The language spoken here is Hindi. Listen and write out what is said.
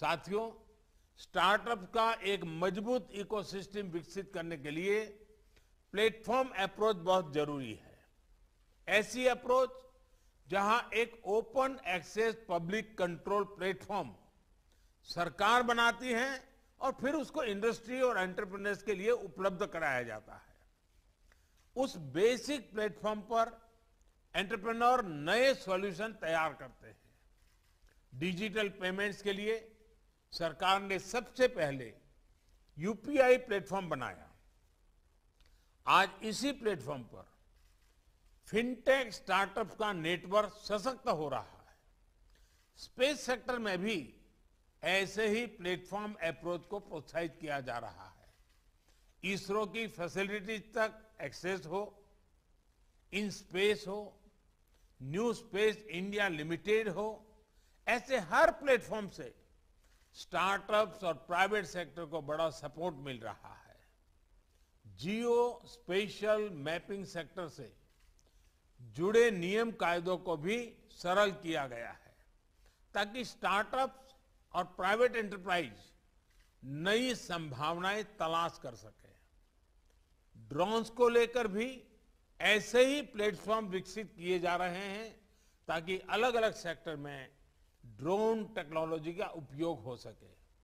साथियों स्टार्टअप का एक मज़बूत इकोसिस्टम विकसित करने के लिए प्लेटफॉर्म अप्रोच बहुत ज़रूरी है। ऐसी अप्रोच जहाँ एक open access public control platform सरकार बनाती है और फिर उसको इंडस्ट्री और एंटरप्रेन्योर्स के लिए उपलब्ध कराया जाता है। उस बेसिक प्लेटफॉर्म पर एंटरप्रेन्योर नए सॉल्यूशन तैयार करते हैं। डिजिटल पेमेंट्स के लिए सरकार ने सबसे पहले यूपीआई प्लेटफॉर्म बनाया। आज इसी प्लेटफॉर्म पर फिनटेक स्टार्टअप का नेटवर्क सशक्त हो रहा है। स्पेस सेक्टर में भी ऐसे ही प्लेटफॉर्म अप्रोच को प्रोत्साहित किया जा रहा है। इसरो की फैसिलिटीज़ तक एक्सेस हो इन स्पेस हो न्यू स्पेस इंडिया लिमिटेड हो, ऐसे हर प्लेटफॉर्म से स्टार्टअप्स और प्राइवेट सेक्टर को बड़ा सपोर्ट मिल रहा है। जियो स्पेशल मैपिंग सेक्टर से जुड़े नियम कायदों को भी सरल किया गया है, ताकि स्टार्टअप्स और प्राइवेट एंटरप्राइज नई संभावनाएँ तलाश कर सके। ड्रोन्स को लेकर भी ऐसे ही प्लेटफॉर्म विकसित किए जा रहे हैं, ताकि अलग अलग सेक्टर में ड्रोन टेक्नोलॉजी का उपयोग हो सके।